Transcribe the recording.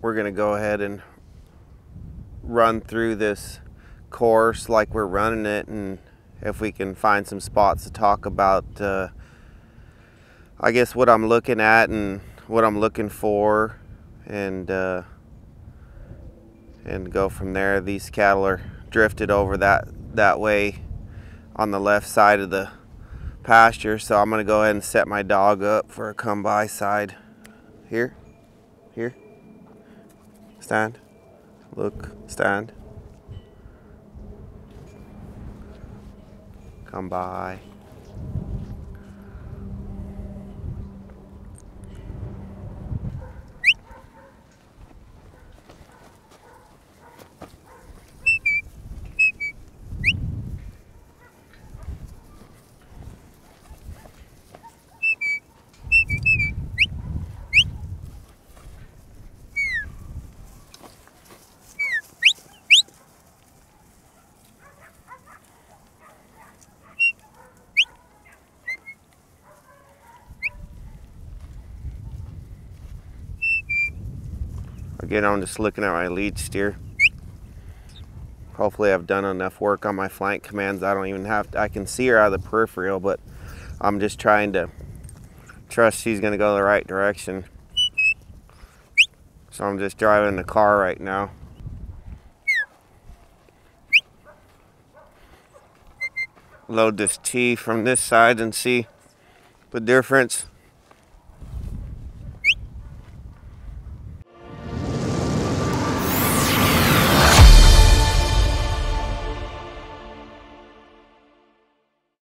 we're gonna go ahead and run through this course like we're running it and if we can find some spots to talk about uh, I guess what I'm looking at and what I'm looking for and uh, and go from there. These cattle are drifted over that that way on the left side of the pasture so I'm gonna go ahead and set my dog up for a come by side here here stand. Look. Stand. Come by Again, I'm just looking at my lead steer. Hopefully I've done enough work on my flank commands. I don't even have to, I can see her out of the peripheral, but I'm just trying to trust she's gonna go the right direction. So I'm just driving the car right now. Load this T from this side and see the difference.